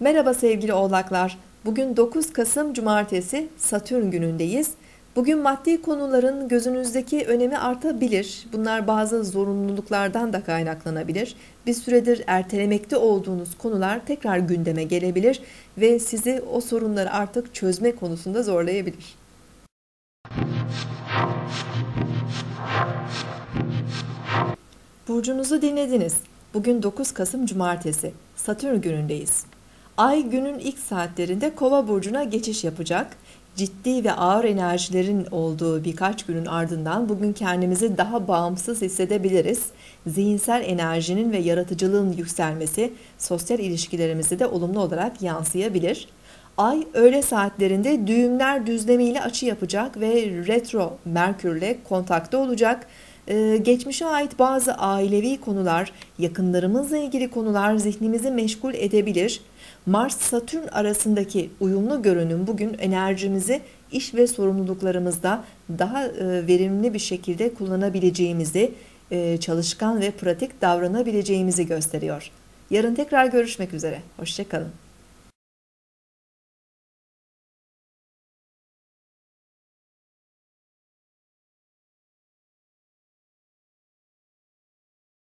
Merhaba sevgili oğlaklar. Bugün 9 Kasım Cumartesi Satürn günündeyiz. Bugün maddi konuların gözünüzdeki önemi artabilir. Bunlar bazı zorunluluklardan da kaynaklanabilir. Bir süredir ertelemekte olduğunuz konular tekrar gündeme gelebilir ve sizi o sorunları artık çözme konusunda zorlayabilir. Burcunuzu dinlediniz. Bugün 9 Kasım Cumartesi. Satürn günündeyiz. Ay günün ilk saatlerinde Kova burcuna geçiş yapacak. Ciddi ve ağır enerjilerin olduğu birkaç günün ardından bugün kendimizi daha bağımsız hissedebiliriz. Zihinsel enerjinin ve yaratıcılığın yükselmesi sosyal ilişkilerimizi de olumlu olarak yansıyabilir. Ay öğle saatlerinde düğümler düzlemiyle açı yapacak ve retro Merkürle kontakta olacak. Ee, geçmişe ait bazı ailevi konular, yakınlarımızla ilgili konular zihnimizi meşgul edebilir. Mars-Satürn arasındaki uyumlu görünüm bugün enerjimizi iş ve sorumluluklarımızda daha e, verimli bir şekilde kullanabileceğimizi, e, çalışkan ve pratik davranabileceğimizi gösteriyor. Yarın tekrar görüşmek üzere. Hoşçakalın.